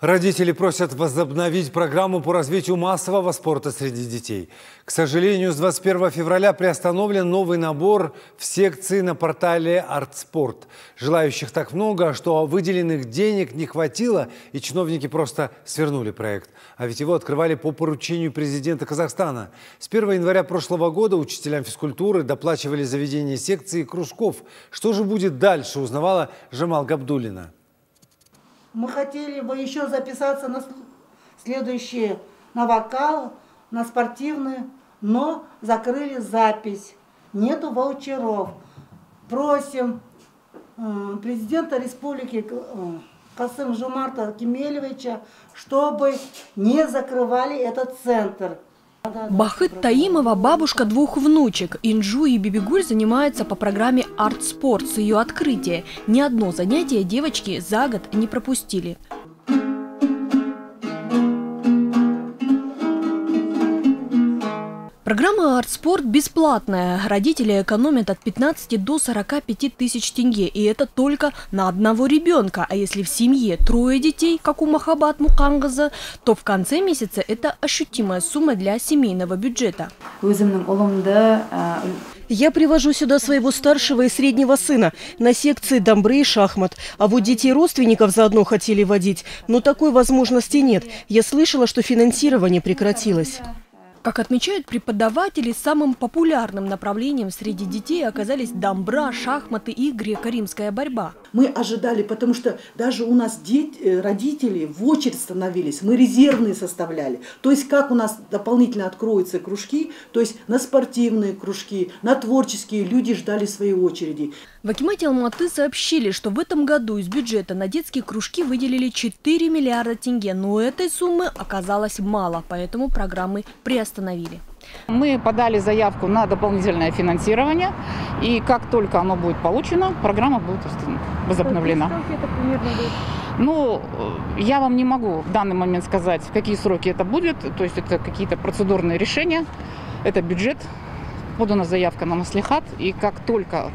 Родители просят возобновить программу по развитию массового спорта среди детей. К сожалению, с 21 февраля приостановлен новый набор в секции на портале «Артспорт». Желающих так много, что выделенных денег не хватило, и чиновники просто свернули проект. А ведь его открывали по поручению президента Казахстана. С 1 января прошлого года учителям физкультуры доплачивали заведение секции и кружков. Что же будет дальше, узнавала Жамал Габдулина. Мы хотели бы еще записаться на следующие, на вокал, на спортивный, но закрыли запись. Нету ваучеров. Просим э, президента республики э, Касым Жумарта Кемелевича, чтобы не закрывали этот центр. Бахыт Таимова – бабушка двух внучек. Инжу и Бибигуль занимаются по программе «Арт Спорт» с ее открытия. Ни одно занятие девочки за год не пропустили. Программа «Артспорт» бесплатная. Родители экономят от 15 до 45 тысяч тенге. И это только на одного ребенка. А если в семье трое детей, как у Махабат Мукангаза, то в конце месяца это ощутимая сумма для семейного бюджета. Я привожу сюда своего старшего и среднего сына на секции дамбры и шахмат. А вот детей родственников заодно хотели водить, но такой возможности нет. Я слышала, что финансирование прекратилось. Как отмечают преподаватели, самым популярным направлением среди детей оказались дамбра, шахматы и греко-римская борьба. Мы ожидали, потому что даже у нас дети, э, родители в очередь становились, мы резервные составляли. То есть как у нас дополнительно откроются кружки, то есть на спортивные кружки, на творческие люди ждали своей очереди. В Акимате Алматы сообщили, что в этом году из бюджета на детские кружки выделили 4 миллиарда тенге, но этой суммы оказалось мало, поэтому программы приостановили. Мы подали заявку на дополнительное финансирование, и как только оно будет получено, программа будет возобновлена. Ну, я вам не могу в данный момент сказать, в какие сроки это будет. То есть это какие-то процедурные решения, это бюджет, подана заявка на маслихат, и как только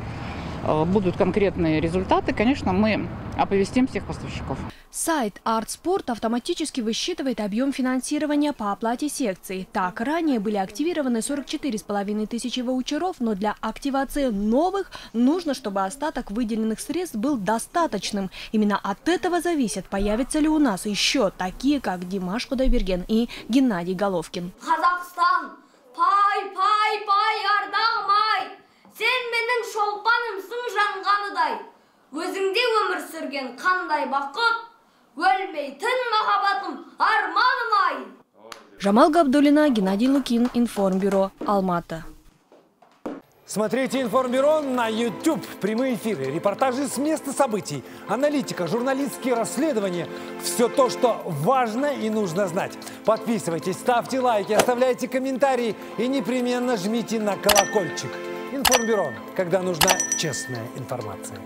Э, будут конкретные результаты, конечно, мы оповестим всех поставщиков. Сайт ArtSport автоматически высчитывает объем финансирования по оплате секций. Так, ранее были активированы 44,5 тысячи ваучеров, но для активации новых нужно, чтобы остаток выделенных средств был достаточным. Именно от этого зависит, появятся ли у нас еще такие, как Димаш Худайберген и Геннадий Головкин. Казахстан! Пай, пай, пай, ардағым сен менің жанғаныдай өзіңде өмір сүрген қандай бақыт өлмейтін махаббатым арманым ай Жамал Габдулина, Геннадий Лукин, Информбюро, Алмата. Смотрите Информбюро на YouTube. Прямые эфиры, репортажи с места событий, аналитика, журналистские расследования. Все то, что важно и нужно знать. Подписывайтесь, ставьте лайки, оставляйте комментарии и непременно жмите на колокольчик. Информбюро, когда нужна честная информация.